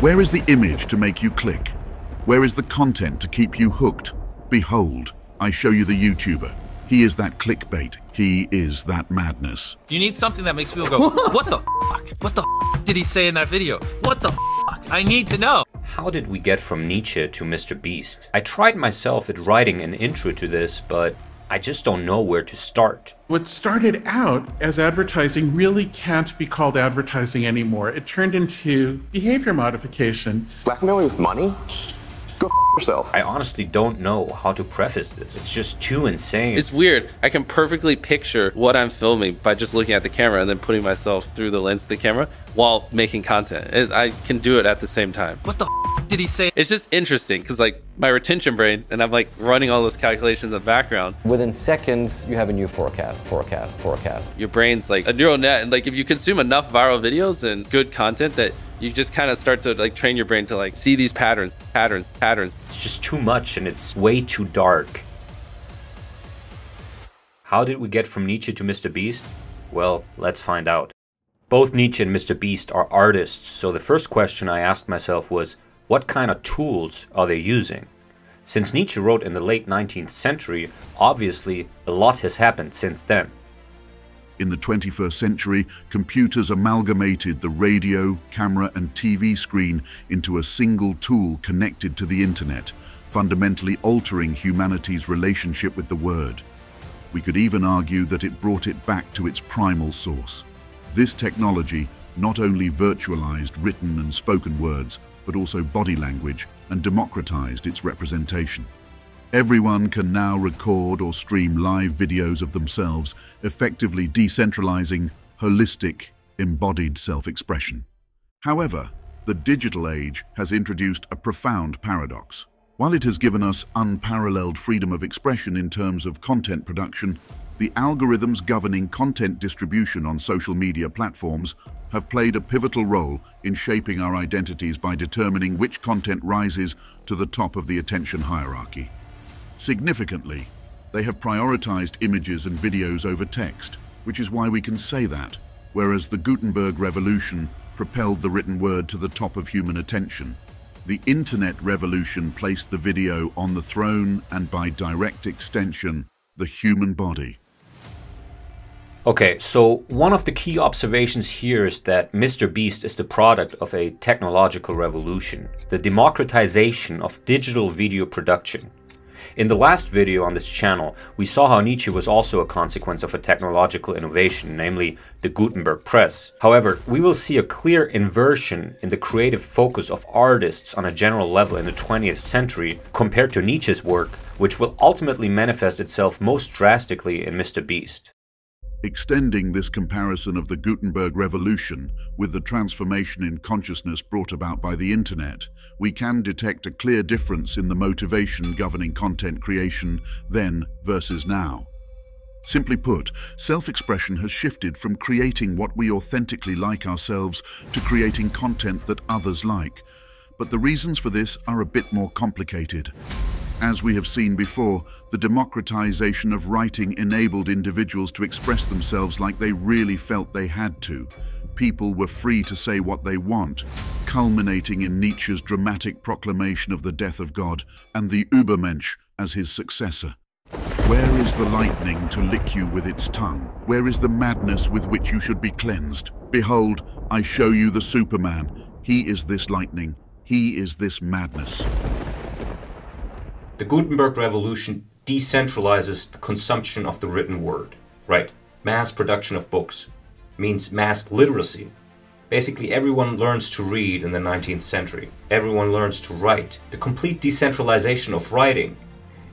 Where is the image to make you click? Where is the content to keep you hooked? Behold, I show you the YouTuber. He is that clickbait. He is that madness. You need something that makes people go, what the fuck? What the fuck did he say in that video? What the fuck? I need to know. How did we get from Nietzsche to Mr. Beast? I tried myself at writing an intro to this, but I just don't know where to start. What started out as advertising really can't be called advertising anymore. It turned into behavior modification. Blackmailing with money? Go f yourself. I honestly don't know how to preface this. It's just too insane. It's weird. I can perfectly picture what I'm filming by just looking at the camera and then putting myself through the lens of the camera while making content. I can do it at the same time. What the f- did he say? It's just interesting because like my retention brain and I'm like running all those calculations in the background. Within seconds, you have a new forecast, forecast, forecast. Your brain's like a neural net, and like if you consume enough viral videos and good content that you just kind of start to like train your brain to like see these patterns, patterns, patterns. It's just too much and it's way too dark. How did we get from Nietzsche to Mr. Beast? Well, let's find out. Both Nietzsche and Mr. Beast are artists, so the first question I asked myself was what kind of tools are they using? Since Nietzsche wrote in the late 19th century, obviously a lot has happened since then. In the 21st century, computers amalgamated the radio, camera, and TV screen into a single tool connected to the internet, fundamentally altering humanity's relationship with the word. We could even argue that it brought it back to its primal source. This technology not only virtualized written and spoken words, but also body language and democratized its representation. Everyone can now record or stream live videos of themselves, effectively decentralizing holistic, embodied self-expression. However, the digital age has introduced a profound paradox. While it has given us unparalleled freedom of expression in terms of content production, the algorithms governing content distribution on social media platforms have played a pivotal role in shaping our identities by determining which content rises to the top of the attention hierarchy. Significantly, they have prioritized images and videos over text, which is why we can say that, whereas the Gutenberg revolution propelled the written word to the top of human attention. The internet revolution placed the video on the throne and by direct extension, the human body. Okay, so one of the key observations here is that Mr. Beast is the product of a technological revolution, the democratization of digital video production. In the last video on this channel, we saw how Nietzsche was also a consequence of a technological innovation, namely the Gutenberg press. However, we will see a clear inversion in the creative focus of artists on a general level in the 20th century compared to Nietzsche's work, which will ultimately manifest itself most drastically in Mr. Beast. Extending this comparison of the Gutenberg revolution with the transformation in consciousness brought about by the internet, we can detect a clear difference in the motivation governing content creation then versus now. Simply put, self-expression has shifted from creating what we authentically like ourselves to creating content that others like. But the reasons for this are a bit more complicated. As we have seen before, the democratization of writing enabled individuals to express themselves like they really felt they had to. People were free to say what they want, culminating in Nietzsche's dramatic proclamation of the death of God and the Übermensch as his successor. Where is the lightning to lick you with its tongue? Where is the madness with which you should be cleansed? Behold, I show you the Superman. He is this lightning. He is this madness. The Gutenberg revolution decentralizes the consumption of the written word. Right, mass production of books means mass literacy. Basically, everyone learns to read in the 19th century. Everyone learns to write. The complete decentralization of writing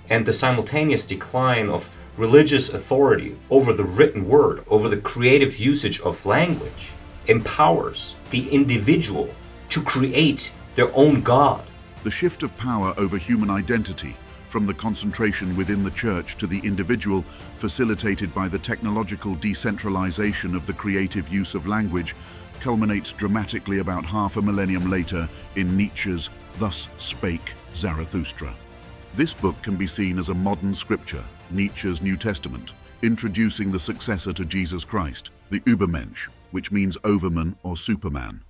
and the simultaneous decline of religious authority over the written word, over the creative usage of language, empowers the individual to create their own God the shift of power over human identity from the concentration within the church to the individual, facilitated by the technological decentralization of the creative use of language, culminates dramatically about half a millennium later in Nietzsche's Thus Spake Zarathustra. This book can be seen as a modern scripture, Nietzsche's New Testament, introducing the successor to Jesus Christ, the Übermensch, which means overman or superman.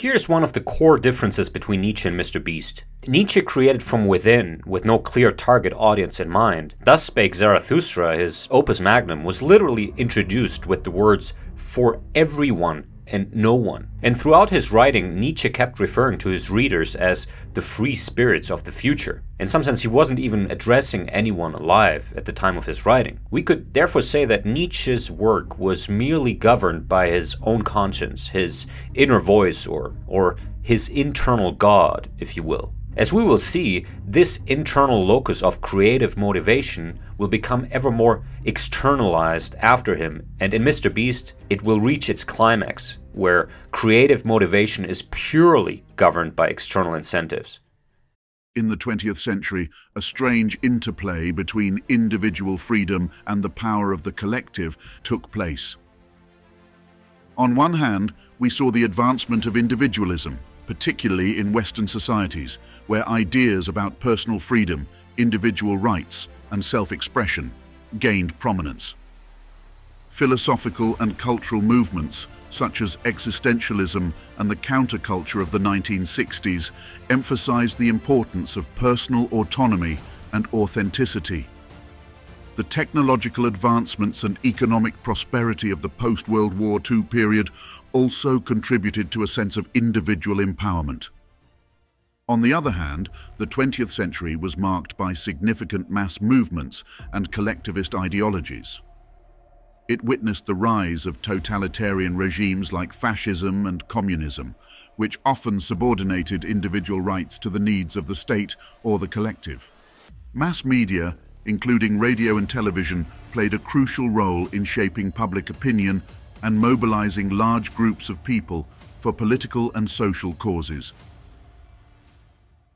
Here's one of the core differences between Nietzsche and Mr. Beast. Nietzsche created from within, with no clear target audience in mind. Thus spake Zarathustra, his opus magnum, was literally introduced with the words, for everyone and no one. And throughout his writing, Nietzsche kept referring to his readers as the free spirits of the future. In some sense, he wasn't even addressing anyone alive at the time of his writing. We could therefore say that Nietzsche's work was merely governed by his own conscience, his inner voice, or, or his internal God, if you will. As we will see, this internal locus of creative motivation will become ever more externalized after him, and in Mr. Beast, it will reach its climax, where creative motivation is purely governed by external incentives. In the 20th century, a strange interplay between individual freedom and the power of the collective took place. On one hand, we saw the advancement of individualism, particularly in Western societies, where ideas about personal freedom, individual rights, and self-expression gained prominence. Philosophical and cultural movements, such as existentialism and the counterculture of the 1960s, emphasized the importance of personal autonomy and authenticity. The technological advancements and economic prosperity of the post-World War II period also contributed to a sense of individual empowerment. On the other hand, the 20th century was marked by significant mass movements and collectivist ideologies. It witnessed the rise of totalitarian regimes like fascism and communism, which often subordinated individual rights to the needs of the state or the collective. Mass media, including radio and television, played a crucial role in shaping public opinion and mobilizing large groups of people for political and social causes.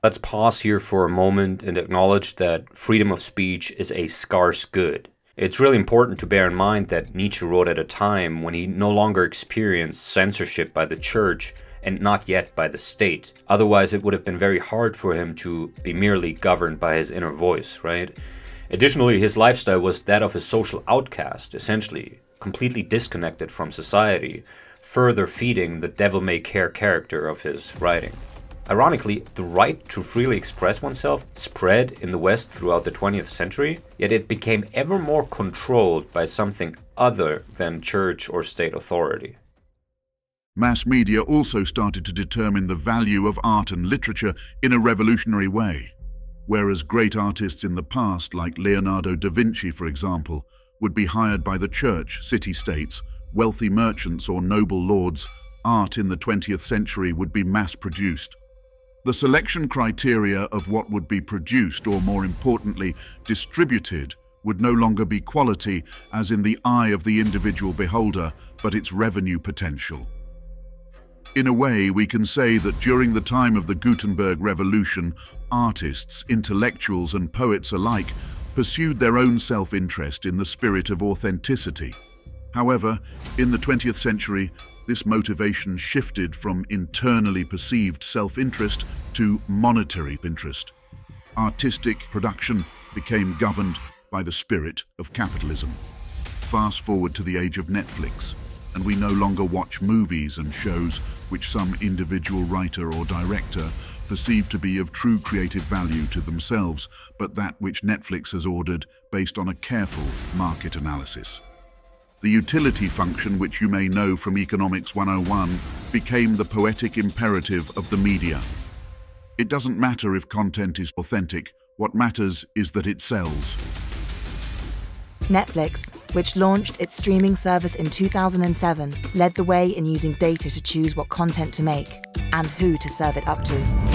Let's pause here for a moment and acknowledge that freedom of speech is a scarce good. It's really important to bear in mind that Nietzsche wrote at a time when he no longer experienced censorship by the church and not yet by the state. Otherwise, it would have been very hard for him to be merely governed by his inner voice, right? Additionally, his lifestyle was that of a social outcast, essentially, completely disconnected from society, further feeding the devil may care character of his writing. Ironically, the right to freely express oneself spread in the West throughout the 20th century, yet it became ever more controlled by something other than church or state authority. Mass media also started to determine the value of art and literature in a revolutionary way. Whereas great artists in the past, like Leonardo da Vinci, for example, would be hired by the church, city-states, wealthy merchants or noble lords, art in the 20th century would be mass-produced. The selection criteria of what would be produced, or more importantly, distributed, would no longer be quality as in the eye of the individual beholder, but its revenue potential. In a way, we can say that during the time of the Gutenberg Revolution, artists, intellectuals and poets alike pursued their own self-interest in the spirit of authenticity. However, in the 20th century, this motivation shifted from internally perceived self-interest to monetary interest. Artistic production became governed by the spirit of capitalism. Fast forward to the age of Netflix, and we no longer watch movies and shows which some individual writer or director perceive to be of true creative value to themselves, but that which Netflix has ordered based on a careful market analysis. The utility function, which you may know from Economics 101, became the poetic imperative of the media. It doesn't matter if content is authentic, what matters is that it sells. Netflix, which launched its streaming service in 2007, led the way in using data to choose what content to make and who to serve it up to.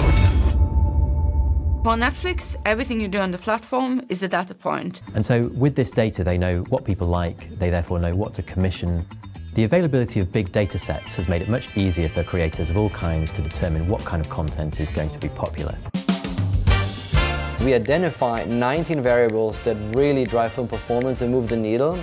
For Netflix, everything you do on the platform is a data point. And so with this data, they know what people like, they therefore know what to commission. The availability of big data sets has made it much easier for creators of all kinds to determine what kind of content is going to be popular. We identify 19 variables that really drive film performance and move the needle.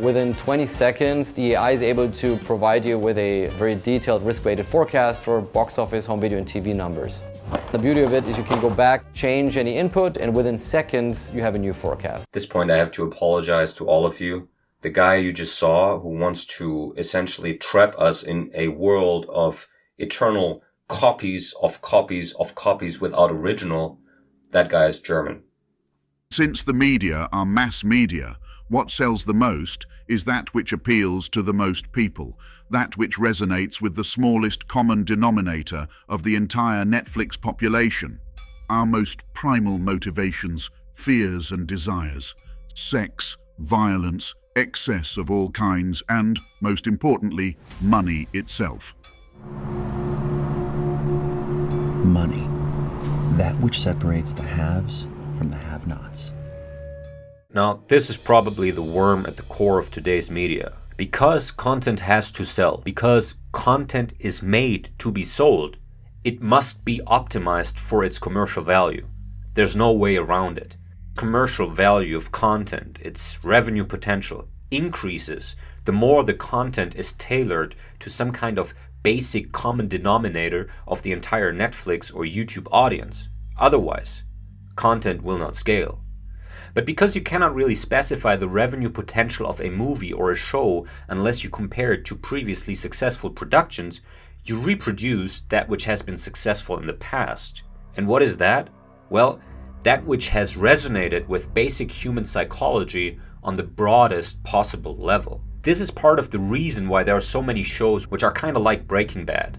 Within 20 seconds, the AI is able to provide you with a very detailed risk-weighted forecast for box office, home video, and TV numbers. The beauty of it is you can go back, change any input, and within seconds, you have a new forecast. At this point, I have to apologize to all of you. The guy you just saw who wants to essentially trap us in a world of eternal copies of copies of copies without original, that guy is German. Since the media are mass media, what sells the most is that which appeals to the most people, that which resonates with the smallest common denominator of the entire Netflix population. Our most primal motivations, fears and desires, sex, violence, excess of all kinds, and, most importantly, money itself. Money. That which separates the haves from the have-nots. Now, this is probably the worm at the core of today's media. Because content has to sell, because content is made to be sold, it must be optimized for its commercial value. There's no way around it. Commercial value of content, its revenue potential, increases the more the content is tailored to some kind of basic common denominator of the entire Netflix or YouTube audience. Otherwise, content will not scale. But because you cannot really specify the revenue potential of a movie or a show unless you compare it to previously successful productions, you reproduce that which has been successful in the past. And what is that? Well, that which has resonated with basic human psychology on the broadest possible level. This is part of the reason why there are so many shows which are kind of like Breaking Bad.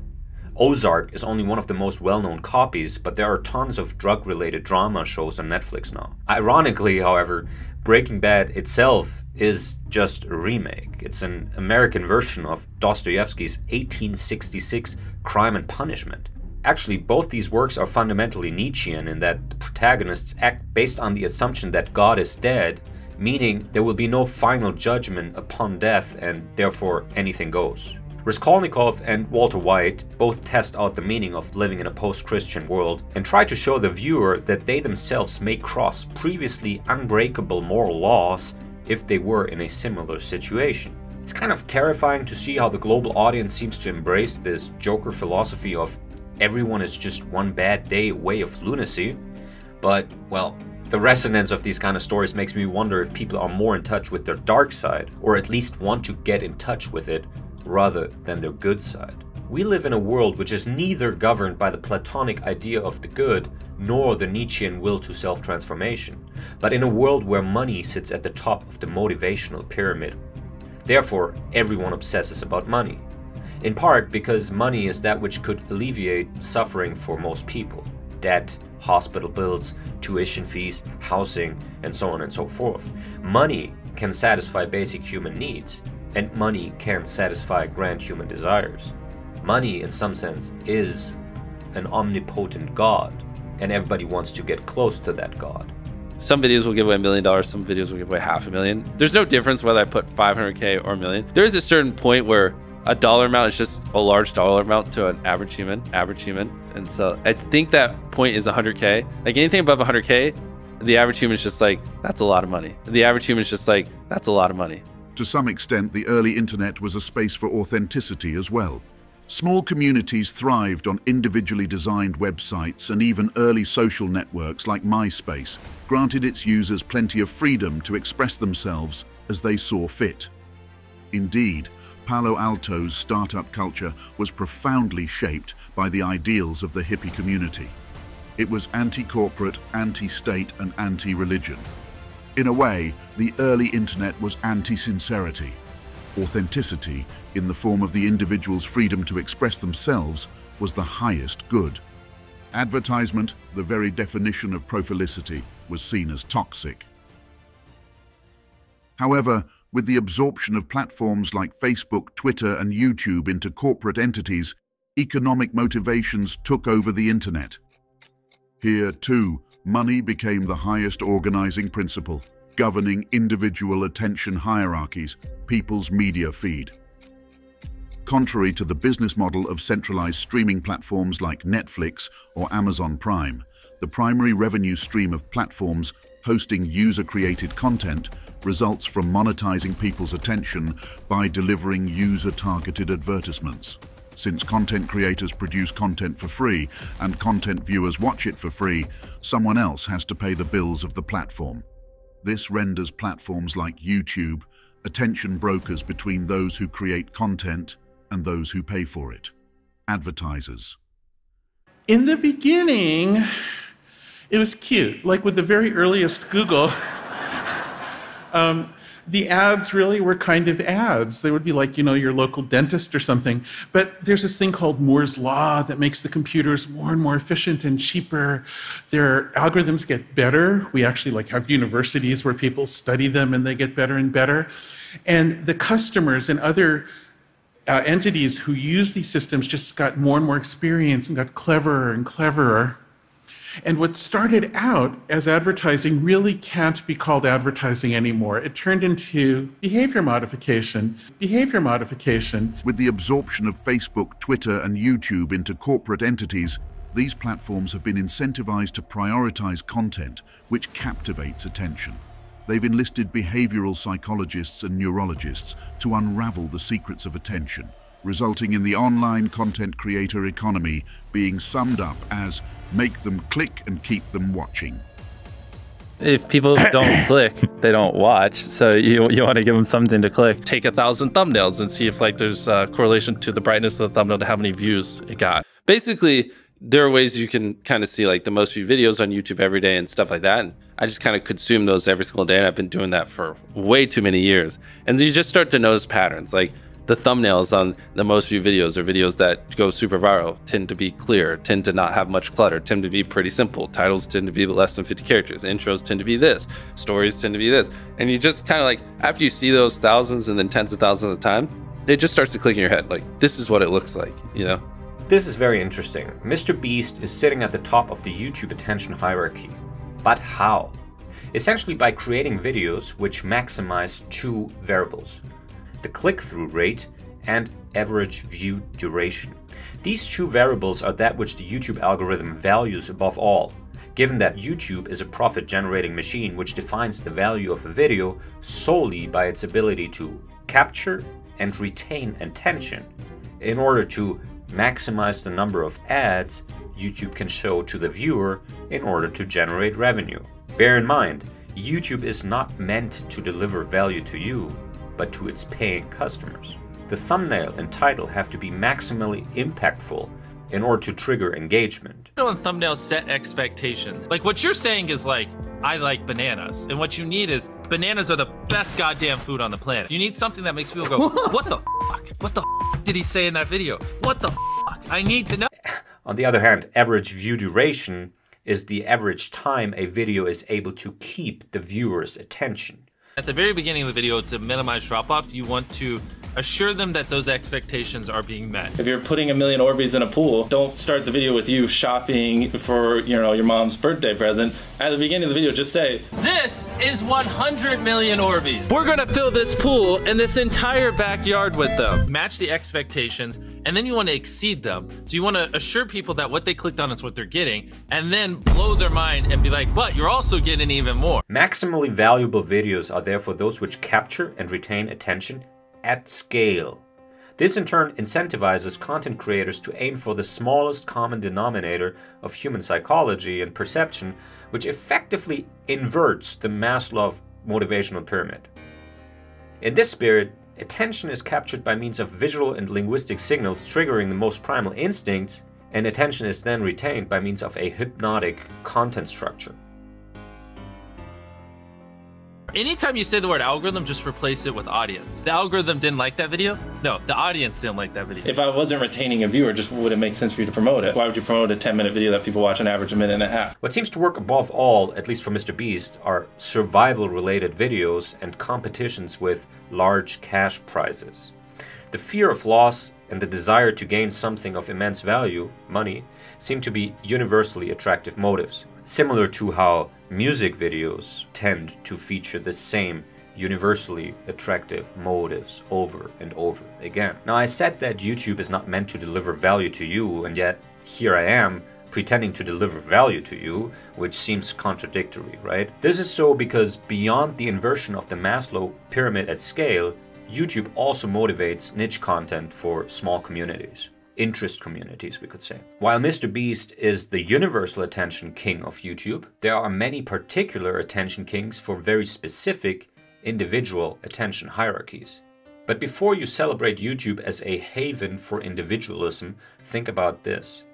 Ozark is only one of the most well known copies, but there are tons of drug related drama shows on Netflix now. Ironically, however, Breaking Bad itself is just a remake. It's an American version of Dostoevsky's 1866 Crime and Punishment. Actually, both these works are fundamentally Nietzschean in that the protagonists act based on the assumption that God is dead, meaning there will be no final judgment upon death and therefore anything goes. Raskolnikov and Walter White both test out the meaning of living in a post-Christian world and try to show the viewer that they themselves may cross previously unbreakable moral laws if they were in a similar situation. It's kind of terrifying to see how the global audience seems to embrace this Joker philosophy of everyone is just one bad day away of lunacy, but, well, the resonance of these kind of stories makes me wonder if people are more in touch with their dark side, or at least want to get in touch with it, rather than their good side. We live in a world which is neither governed by the Platonic idea of the good nor the Nietzschean will to self transformation, but in a world where money sits at the top of the motivational pyramid. Therefore, everyone obsesses about money. In part because money is that which could alleviate suffering for most people debt, hospital bills, tuition fees, housing, and so on and so forth. Money can satisfy basic human needs, and money can't satisfy grand human desires. Money, in some sense, is an omnipotent God, and everybody wants to get close to that God. Some videos will give away a million dollars, some videos will give away half a million. There's no difference whether I put 500K or a million. There is a certain point where a dollar amount is just a large dollar amount to an average human, average human. And so I think that point is 100K. Like anything above 100K, the average human is just like, that's a lot of money. The average human is just like, that's a lot of money. To some extent, the early internet was a space for authenticity as well. Small communities thrived on individually designed websites and even early social networks like MySpace granted its users plenty of freedom to express themselves as they saw fit. Indeed, Palo Alto's startup culture was profoundly shaped by the ideals of the hippie community. It was anti-corporate, anti-state and anti-religion. In a way, the early internet was anti-sincerity. Authenticity, in the form of the individual's freedom to express themselves, was the highest good. Advertisement, the very definition of profilicity, was seen as toxic. However, with the absorption of platforms like Facebook, Twitter and YouTube into corporate entities, economic motivations took over the internet. Here, too, money became the highest organizing principle, governing individual attention hierarchies, people's media feed. Contrary to the business model of centralized streaming platforms like Netflix or Amazon Prime, the primary revenue stream of platforms hosting user-created content results from monetizing people's attention by delivering user-targeted advertisements. Since content creators produce content for free and content viewers watch it for free, someone else has to pay the bills of the platform. This renders platforms like YouTube attention brokers between those who create content and those who pay for it. advertisers. In the beginning, it was cute. Like with the very earliest Google, um, the ads really were kind of ads. They would be like, you know, your local dentist or something. But there's this thing called Moore's Law that makes the computers more and more efficient and cheaper. Their algorithms get better. We actually like have universities where people study them and they get better and better. And the customers and other uh, entities who use these systems just got more and more experience and got cleverer and cleverer. And what started out as advertising really can't be called advertising anymore. It turned into behavior modification. Behavior modification. With the absorption of Facebook, Twitter, and YouTube into corporate entities, these platforms have been incentivized to prioritize content which captivates attention. They've enlisted behavioral psychologists and neurologists to unravel the secrets of attention, resulting in the online content creator economy being summed up as make them click and keep them watching. If people don't click, they don't watch. So you, you want to give them something to click. Take a thousand thumbnails and see if like there's a correlation to the brightness of the thumbnail to how many views it got. Basically, there are ways you can kind of see like the most viewed videos on YouTube every day and stuff like that. And I just kind of consume those every single day. And I've been doing that for way too many years. And you just start to notice patterns. Like the thumbnails on the most viewed videos or videos that go super viral, tend to be clear, tend to not have much clutter, tend to be pretty simple. Titles tend to be less than 50 characters. Intros tend to be this. Stories tend to be this. And you just kind of like, after you see those thousands and then tens of thousands of time, it just starts to click in your head. Like, this is what it looks like, you know? This is very interesting. Mr. Beast is sitting at the top of the YouTube attention hierarchy. But how? Essentially by creating videos which maximize two variables the click-through rate and average view duration. These two variables are that which the YouTube algorithm values above all, given that YouTube is a profit-generating machine which defines the value of a video solely by its ability to capture and retain attention in order to maximize the number of ads YouTube can show to the viewer in order to generate revenue. Bear in mind, YouTube is not meant to deliver value to you, but to its paying customers. The thumbnail and title have to be maximally impactful in order to trigger engagement. You know, when thumbnails set expectations. Like what you're saying is like, I like bananas. And what you need is bananas are the best goddamn food on the planet. You need something that makes people go, what the fuck? What the fuck did he say in that video? What the fuck? I need to know. On the other hand, average view duration is the average time a video is able to keep the viewer's attention. At the very beginning of the video, to minimize drop off, you want to assure them that those expectations are being met. If you're putting a million Orbeez in a pool, don't start the video with you shopping for, you know, your mom's birthday present. At the beginning of the video, just say, This is 100 million Orbeez. We're gonna fill this pool and this entire backyard with them. Match the expectations, and then you wanna exceed them. So you wanna assure people that what they clicked on is what they're getting, and then blow their mind and be like, but you're also getting even more. Maximally valuable videos are therefore those which capture and retain attention at scale. This in turn incentivizes content creators to aim for the smallest common denominator of human psychology and perception, which effectively inverts the Maslow motivational pyramid. In this spirit, attention is captured by means of visual and linguistic signals triggering the most primal instincts, and attention is then retained by means of a hypnotic content structure. Anytime you say the word algorithm, just replace it with audience. The algorithm didn't like that video? No, the audience didn't like that video. if I wasn't retaining a viewer, just would it make sense for you to promote it? Why would you promote a 10 minute video that people watch on average a minute and a half? What seems to work above all, at least for Mr. Beast, are survival related videos and competitions with large cash prizes. The fear of loss and the desire to gain something of immense value, money, seem to be universally attractive motives, similar to how music videos tend to feature the same universally attractive motives over and over again. Now, I said that YouTube is not meant to deliver value to you, and yet here I am pretending to deliver value to you, which seems contradictory, right? This is so because beyond the inversion of the Maslow pyramid at scale, YouTube also motivates niche content for small communities. Interest communities, we could say. While Mr. Beast is the universal attention king of YouTube, there are many particular attention kings for very specific individual attention hierarchies. But before you celebrate YouTube as a haven for individualism, think about this.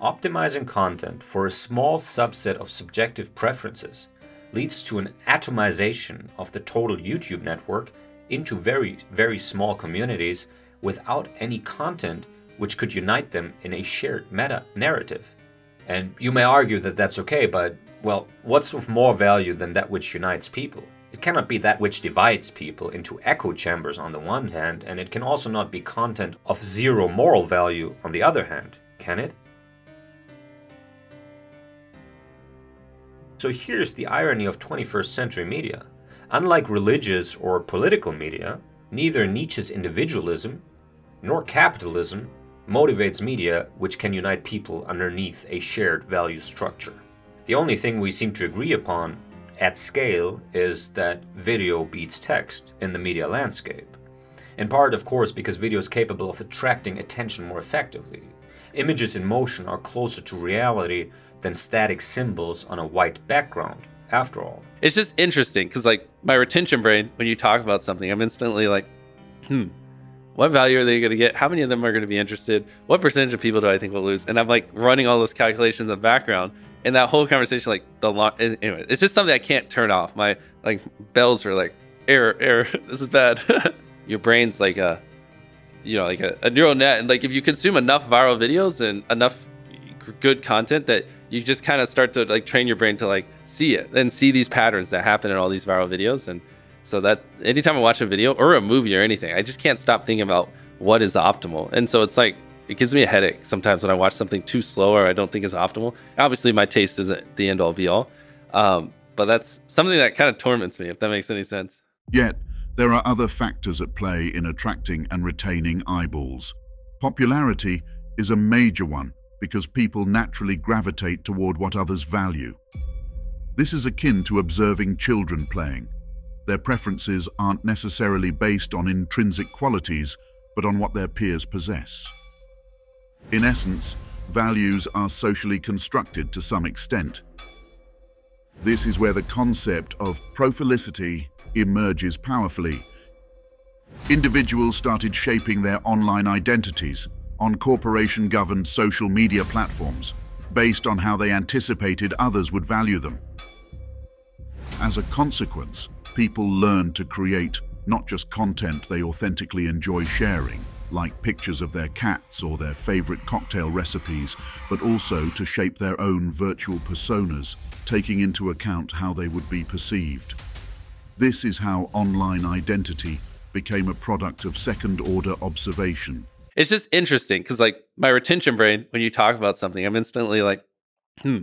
Optimizing content for a small subset of subjective preferences leads to an atomization of the total YouTube network into very, very small communities without any content which could unite them in a shared meta narrative. And you may argue that that's okay, but, well, what's of more value than that which unites people? It cannot be that which divides people into echo chambers on the one hand, and it can also not be content of zero moral value on the other hand, can it? So here's the irony of 21st century media. Unlike religious or political media, neither Nietzsche's individualism nor capitalism motivates media which can unite people underneath a shared value structure. The only thing we seem to agree upon at scale is that video beats text in the media landscape. In part, of course, because video is capable of attracting attention more effectively. Images in motion are closer to reality than static symbols on a white background, after all. It's just interesting because, like, my retention brain, when you talk about something, I'm instantly like, hmm, what value are they going to get? How many of them are going to be interested? What percentage of people do I think will lose? And I'm like running all those calculations in the background. And that whole conversation, like the long, anyway, it's just something I can't turn off. My like bells are like, error, error, this is bad. Your brain's like a, you know, like a, a neural net. And like if you consume enough viral videos and enough good content that you just kind of start to like train your brain to like see it and see these patterns that happen in all these viral videos. And so that anytime I watch a video or a movie or anything, I just can't stop thinking about what is optimal. And so it's like it gives me a headache sometimes when I watch something too slow or I don't think is optimal. Obviously, my taste isn't the end all be all, um, but that's something that kind of torments me. If that makes any sense. Yet there are other factors at play in attracting and retaining eyeballs. Popularity is a major one because people naturally gravitate toward what others value. This is akin to observing children playing. Their preferences aren't necessarily based on intrinsic qualities, but on what their peers possess. In essence, values are socially constructed to some extent. This is where the concept of profilicity emerges powerfully. Individuals started shaping their online identities, on corporation-governed social media platforms based on how they anticipated others would value them. As a consequence, people learn to create not just content they authentically enjoy sharing, like pictures of their cats or their favorite cocktail recipes, but also to shape their own virtual personas, taking into account how they would be perceived. This is how online identity became a product of second-order observation, it's just interesting because like my retention brain, when you talk about something, I'm instantly like, hmm,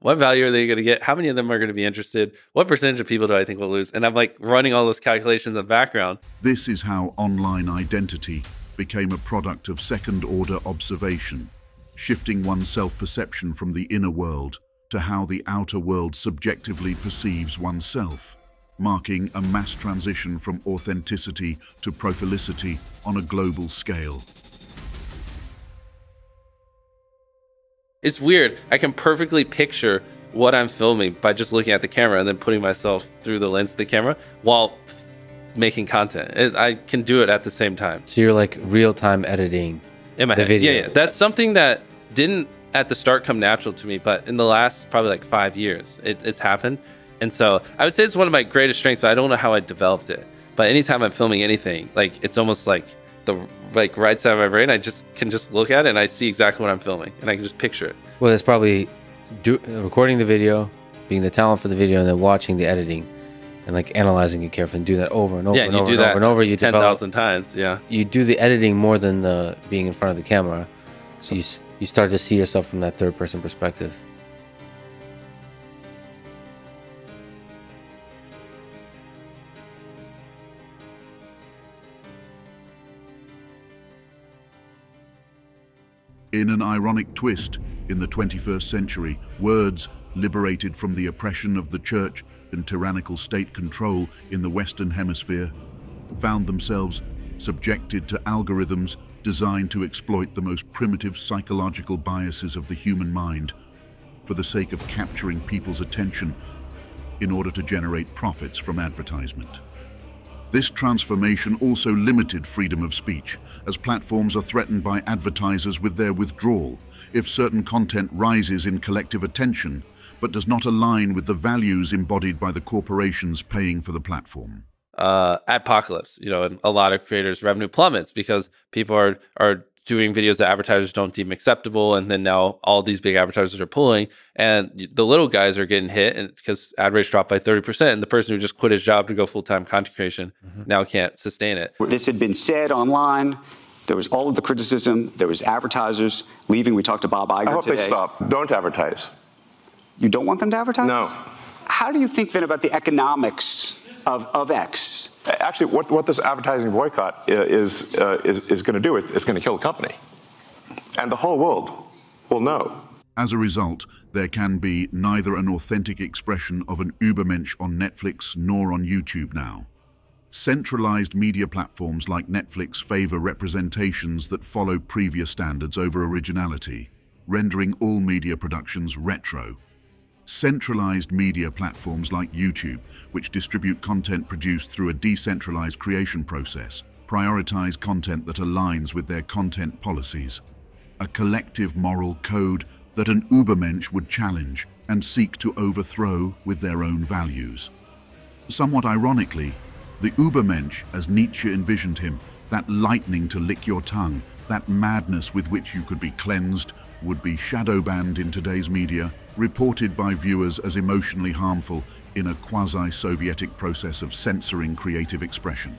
what value are they going to get? How many of them are going to be interested? What percentage of people do I think will lose? And I'm like running all those calculations in the background. This is how online identity became a product of second order observation, shifting one's self perception from the inner world to how the outer world subjectively perceives oneself marking a mass transition from authenticity to profilicity on a global scale. It's weird. I can perfectly picture what I'm filming by just looking at the camera and then putting myself through the lens of the camera while making content. It, I can do it at the same time. So you're like real time editing in my the head. video. Yeah, yeah. That's something that didn't at the start come natural to me, but in the last probably like five years, it, it's happened. And so I would say it's one of my greatest strengths, but I don't know how I developed it. But anytime I'm filming anything, like it's almost like the like right side of my brain, I just can just look at it and I see exactly what I'm filming and I can just picture it. Well, it's probably do, recording the video, being the talent for the video, and then watching the editing and like analyzing it carefully and doing that over and over yeah, and you over do and that over and over. You ten thousand times. Yeah, you do the editing more than the being in front of the camera, so you you start to see yourself from that third person perspective. In an ironic twist, in the 21st century, words liberated from the oppression of the church and tyrannical state control in the Western Hemisphere found themselves subjected to algorithms designed to exploit the most primitive psychological biases of the human mind for the sake of capturing people's attention in order to generate profits from advertisement. This transformation also limited freedom of speech, as platforms are threatened by advertisers with their withdrawal if certain content rises in collective attention but does not align with the values embodied by the corporations paying for the platform. Uh, Adpocalypse, you know, and a lot of creators' revenue plummets because people are are doing videos that advertisers don't deem acceptable, and then now all these big advertisers are pulling, and the little guys are getting hit, because ad rates dropped by thirty percent, and the person who just quit his job to go full time content creation mm-hmm. now can't sustain it. This had been said online. There was all of the criticism. There was advertisers leaving. We talked to Bob Iger I hope today. they stop. Don't advertise. You don't want them to advertise? No. How do you think then about the economics of, of X? Actually, what, what this advertising boycott is, uh, is, is going to do, it's, it's going to kill the company. And the whole world will know. As a result, there can be neither an authentic expression of an Übermensch on Netflix nor on YouTube now. Centralized media platforms like Netflix favor representations that follow previous standards over originality, rendering all media productions retro Centralized media platforms like YouTube, which distribute content produced through a decentralized creation process, prioritize content that aligns with their content policies. A collective moral code that an Übermensch would challenge and seek to overthrow with their own values. Somewhat ironically, the Übermensch, as Nietzsche envisioned him, that lightning to lick your tongue, that madness with which you could be cleansed, would be shadow banned in today's media reported by viewers as emotionally harmful in a quasi-Sovietic process of censoring creative expression.